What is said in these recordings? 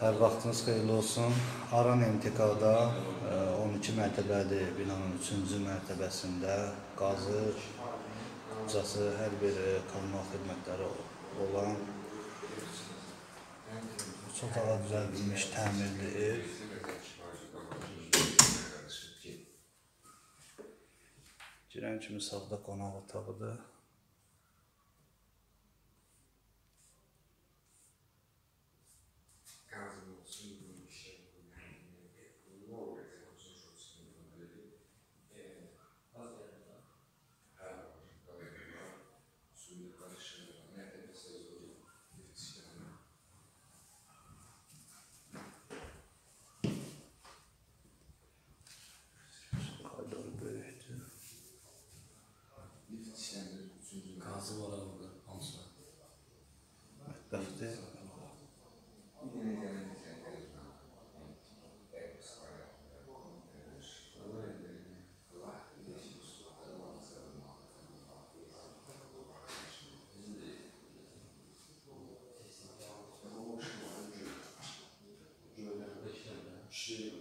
Hər vaxtınız xeyirli olsun. Aran MTK-da e, 12 mərtəbəli binanın 3-cü mərtəbəsində qazı, qıcası, hər bir e, kommunal xidmətləri olan çox daha düzəldilmiş təmirli ev. Girən kimi sağda qonaq otağıdır. حافظ ولا مقر أمصر تفتح Şey,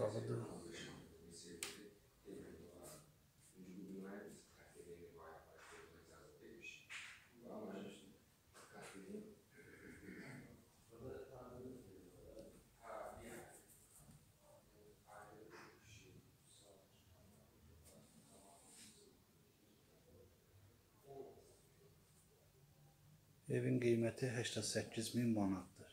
Yataq otağıdır. Evin qiyməti 88 min manatdır.